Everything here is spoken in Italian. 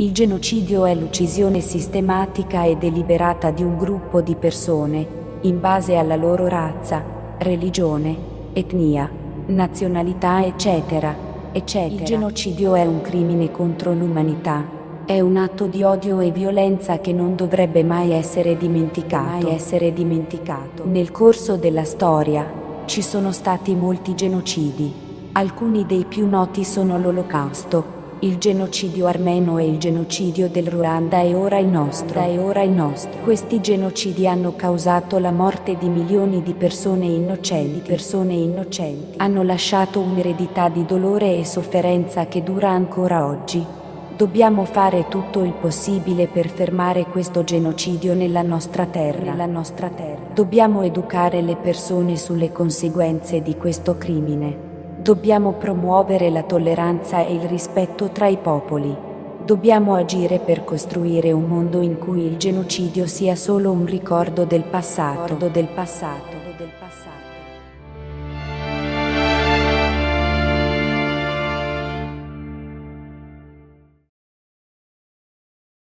Il genocidio è l'uccisione sistematica e deliberata di un gruppo di persone, in base alla loro razza, religione, etnia, nazionalità, eccetera, eccetera. Il genocidio è un crimine contro l'umanità. È un atto di odio e violenza che non dovrebbe mai essere dimenticato. Mai essere dimenticato. Nel corso della storia ci sono stati molti genocidi. Alcuni dei più noti sono l'Olocausto, il genocidio armeno e il genocidio del Ruanda e ora il nostro. E ora il nostro. Questi genocidi hanno causato la morte di milioni di persone innocenti, persone innocenti. Hanno lasciato un'eredità di dolore e sofferenza che dura ancora oggi. Dobbiamo fare tutto il possibile per fermare questo genocidio nella nostra terra. Nella nostra terra. Dobbiamo educare le persone sulle conseguenze di questo crimine. Dobbiamo promuovere la tolleranza e il rispetto tra i popoli. Dobbiamo agire per costruire un mondo in cui il genocidio sia solo un ricordo del passato. Del passato.